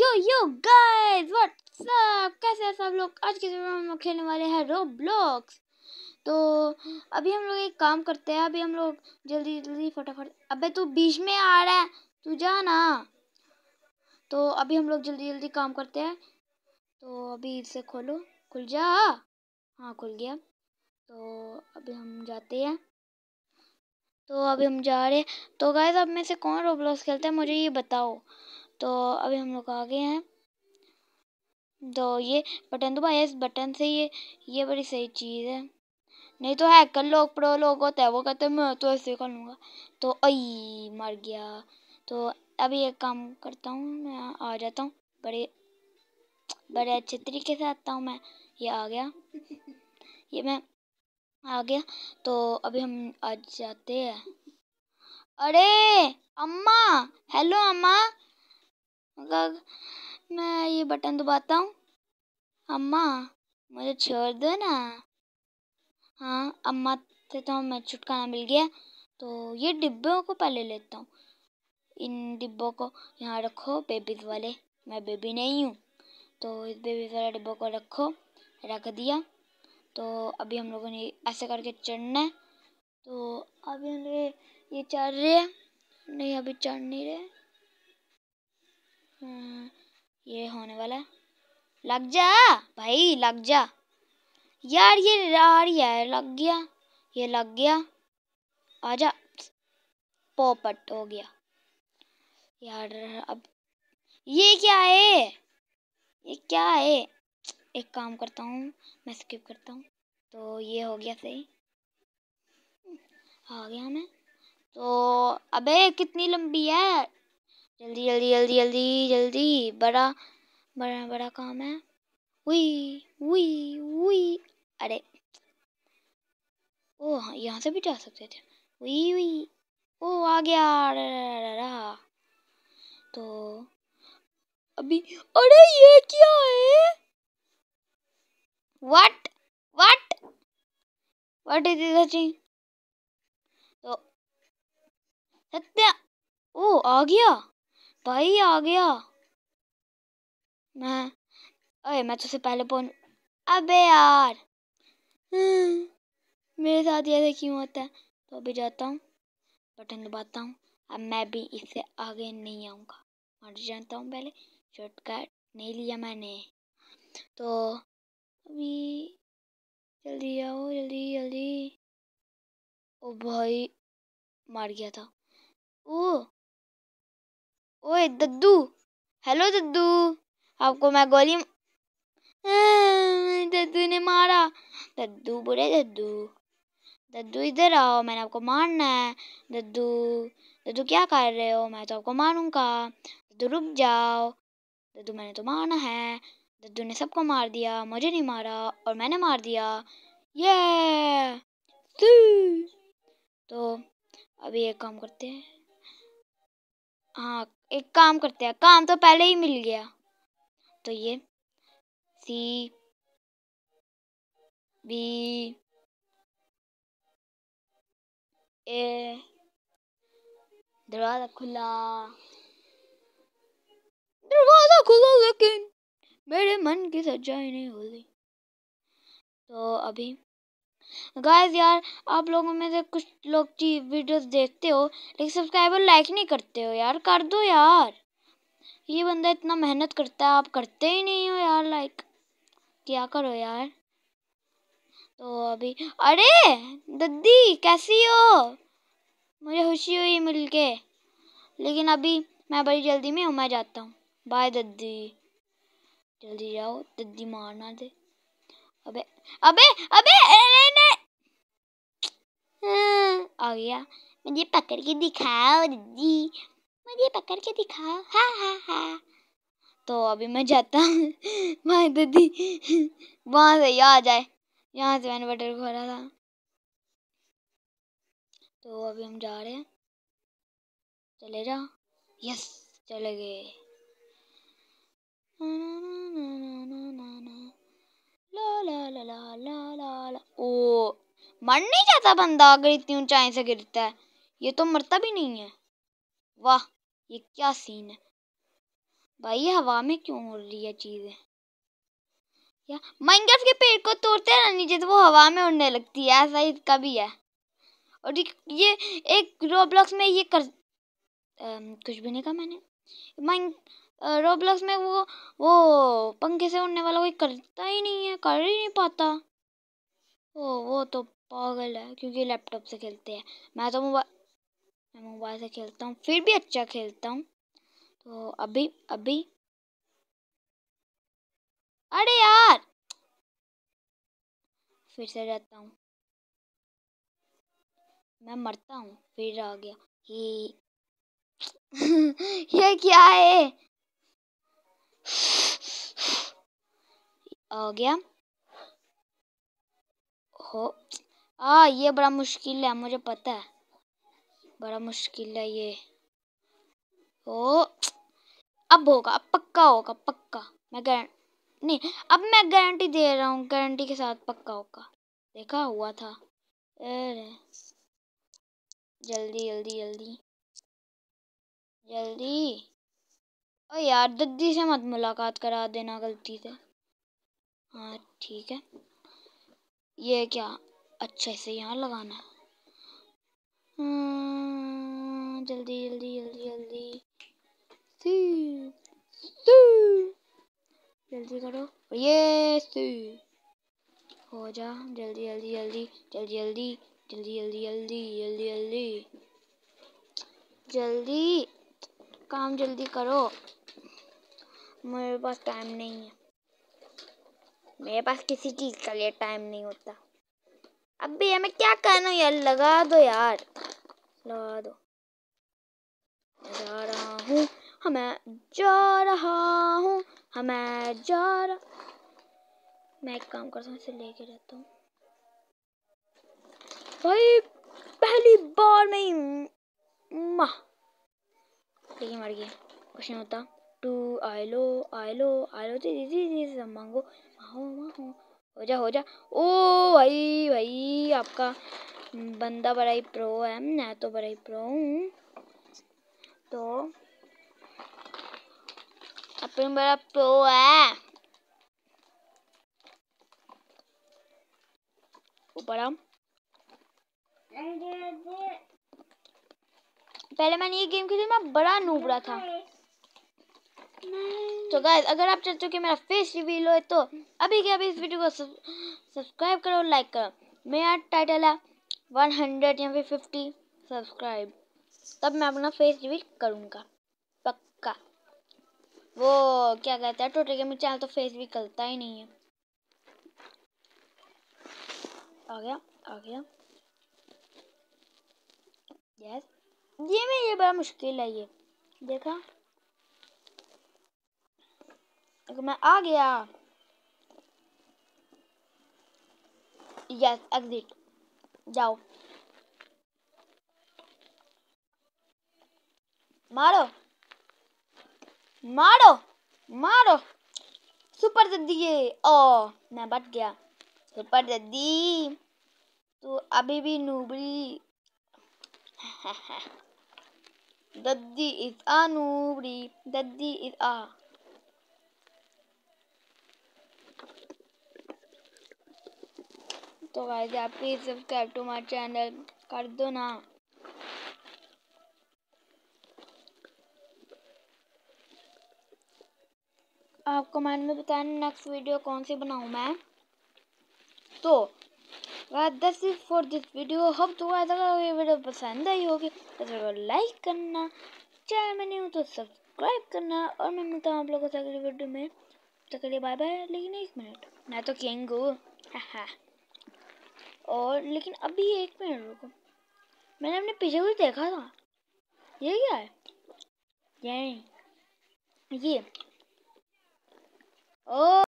यो yo guys what's up कैसे हैं सब लोग? आज के वीडियो में हम खेलने वाले हैं रोब्लॉक्स तो अभी हम लोग एक काम करते हैं, अभी हम लोग जल्दी जल्दी फटाफट अबे तू बीच में आ रहा है, तू जा ना। तो अभी हम लोग जल्दी जल्दी काम करते हैं। तो अभी इसे खोलो। खुल जा। हाँ खुल गया। तो अभी हम जाते हैं। तो अभी हम जा रहे हैं। तो गाइस अब में से कौन रोब्लॉक्स खेलता है, मुझे ये बताओ। तो अभी हम लोग आ गए हैं। तो ये बटन दबाया इस बटन से ये ये बड़ी सही चीज़ है। नहीं तो हैकर लोग, प्रो लोग होते हैं, वो कहते हैं, मैं तो ऐसे कर लूँगा। तो आई मर गया। तो अभी एक काम करता हूँ, मैं आ जाता हूँ। बड़े बड़े अच्छे तरीके से आता हूँ मैं। ये आ गया। ये मैं आ गया। तो अभी हम आ जाते हैं। अरे, अम्मा, हेलो अम्मा। मैं ये बटन दबाता हूँ। अम्मा, मुझे छोड़ दो ना। हाँ अम्मा से तो हमें छुटकारा मिल गया तो ये डिब्बों को पहले लेता हूँ। इन डिब्बों को यहाँ रखो, बेबीज वाले। मैं बेबी नहीं हूँ तो इस बेबीज वाले डिब्बों को रखो, रख दिया। तो अभी हम लोगों ने ऐसे करके चढ़ना है। तो अभी हम ये चढ़ रहे हैं। नहीं, अभी चढ़ नहीं रहे। ये होने वाला है। लग जा, भाई, लग जा। यार, ये यार यार, लग गया, ये लग गया। आजा, पोपट हो गया। यार, अब ये क्या है? ये क्या है? एक काम करता हूँ, मैं स्किप करता हूँ। तो ये हो गया सही। आ गया मैं। तो अबे, कितनी लंबी है? जल्दी जल्दी जल्दी जल्दी जल्दी। बड़ा बड़ा बड़ा काम है। हुई हुई हुई अरे। ओ हाँ यहाँ से भी जा सकते थे। हुई हुई ओ, आ गया। रहा तो अभी, अरे, ये क्या है? What what what is this तो सत्या। ओ, आ गया। भाई, आ गया। मैं अरे मैं तुझसे पहले फ़ोन अबे यार। मेरे साथ ऐसे क्यों होता है? तो अभी जाता हूँ, बटन दबाता हूँ। अब मैं भी इससे आगे नहीं आऊँगा। मर जानता हूँ पहले शॉर्टकट नहीं लिया मैंने। तो अभी जल्दी आओ, जल्दी जल्दी। ओ भाई, मार गया था। ओ ओए, दद्दू। हेलो, दद्दू। आपको मैं गोली दद्दू ने मारा। दद्दू, बुरे दद्दू। दद्दू, इधर आओ, मैंने आपको मारना है। दद्दू दद्दू, क्या कर रहे हो? मैं तो आपको मारूँगा। दद्दू, रुक जाओ। दद्दू, मैंने तो मारना है। दद्दू ने सबको मार दिया, मुझे नहीं मारा, और मैंने मार दिया। ये तो अभी एक काम करते हैं। हाँ एक काम करते हैं, काम तो पहले ही मिल गया। तो ये सी बी ए दरवाज़ा खुला। दरवाज़ा खुला, लेकिन मेरे मन की सच्चाई नहीं होती। तो अभी गाइस यार, आप लोगों में से कुछ लोग वीडियोस देखते हो, लेकिन सब्सक्राइबर लाइक नहीं करते हो यार, कर दो यार। ये बंदा इतना मेहनत करता है, आप करते ही नहीं हो यार लाइक क्या करो यार। तो अभी, अरे, दद्दी, कैसी हो? मुझे खुशी हुई मिलके। लेकिन अभी मैं बड़ी जल्दी में हूँ, मैं जाता हूँ। Bye daddy. जल्दी जाओ, दद्दी मारना दे। अबे अबे अबे नहीं नहीं हाँ, आ गया। मुझे पकड़ के दिखाओ दीदी। मुझे पकड़ के दिखाओ। हा हा हा। तो अभी मैं जाता हूँ। वहाँ दीदी। वहाँ से आ जाए। यहाँ से मैंने बटर खोला था। तो अभी हम जा रहे हैं। चले जाओ। यस चले गए। मर नहीं जाता बंदा अगर इतनी ऊंचाई से गिरता है। ये तो मरता भी नहीं है। वाह ये क्या सीन है। भाई हवा में क्यों उड़ रही है चीज़ें? या माइनक्राफ्ट के पेड़ को तोड़ते हैं ना नीचे तो वो हवा में उड़ने लगती है। ऐसा इसका भी है। और ये एक रोब्लॉक्स में ये कर आ, कुछ भी नहीं कहा मैंने। माइन रोब्लॉक्स में वो वो पंखे से उड़ने वाला कोई करता ही नहीं है, कर ही नहीं पाता। ओ, वो तो पागल है, क्योंकि लैपटॉप से खेलते हैं। मैं तो मोबाइल मैं मोबाइल से खेलता हूँ, फिर भी अच्छा खेलता हूँ। तो अभी अभी। अरे यार! फिर से रहता हूँ। मैं मरता हूँ, फिर आ गया। ये ये क्या है? आ गया। हो। आ, ये बड़ा मुश्किल है, मुझे पता है। बड़ा मुश्किल है ये। ओ अब होगा, अब पक्का होगा, पक्का। मैं गारंटी नहीं, अब मैं गारंटी दे रहा हूँ गारंटी के साथ पक्का होगा। देखा, हुआ था। अरे। जल्दी जल्दी जल्दी। जल्दी। ओ यार दद्दी से मत मुलाकात करा देना गलती से हाँ ठीक है ये क्या अच्छे से यहाँ लगाना है हम्म, जल्दी जल्दी जल्दी जल्दी जल्दी करो ये हो जा जल्दी जल्दी जल्दी जल्दी जल्दी जल्दी जल्दी जल्दी जल्दी जल्दी जल्दी काम जल्दी करो मेरे पास टाइम नहीं है। मेरे पास किसी चीज़ का लिए टाइम नहीं होता। अब भी हमें क्या करना यार? लगा दो यार। लगा दो। जा रहा हूँ। हमें जा रहा हूँ। हमें जा रहा मैं एक काम करता हूँ, इसे लेके रहता हूँ। भाई, पहली बार में ही माँ लेकिन मर गया। कुछ नहीं होता। टू आई लो आई लो आई लो दीदी दीदी सब मांगो माहो माहो। हो जा हो जा ओ भाई भाई, आपका बंदा बड़ा ही प्रो है। मैं तो बड़ा ही प्रो हूँ। तो अपन बड़ा प्रो है। ऊपर पहले मैंने ये गेम खेली, मैं बड़ा नूबड़ा था। तो गाइस अगर आप चाहते हो कि मेरा फेस रिवील हो तो अभी के अभी इस वीडियो को सब्सक्राइब करो लाइक करो। मेरा टाइटल है वन हंड्रेड या फिर फिफ्टी सब्सक्राइब तब मैं अपना फेस रिवील करूँगा। पक्का। वो क्या कहता है टोटल गेमिंग चैनल तो फेस भी करता ही नहीं है। आ गया आ गया। यस ये में ये बड़ा मुश्किल है ये। देखा? अगर मैं आ गया। यस एग्जिट जाओ। मारो। मारो। मारो। सुपर दद्दी ये। ओ, मैं बच गया। सुपर दद्दी तो अभी भी नूबरी दद्दी इज़ आ नूबरी दद्दी इज़ आ। तो गाइस आप please subscribe to my channel कर दो ना। आपको कमेंट में बताएँ नेक्स्ट वीडियो कौन सी बनाऊँ मैं। तो that's it for this video hope तो अगर ये वीडियो पसंद आई होगी तो ज़रूर लाइक करना। चैनल में नहीं हूँ तो सब्सक्राइब करना। और मैं मिलता हूँ आप लोगों से अगली वीडियो में। तो के लिए बाय बाय लेकिन एक मिनट मैं तो किंग हूँ। और लेकिन अभी एक मिनट रुको। मैंने अपने पीछे कुछ देखा था। ये क्या है? ये ये। ओ।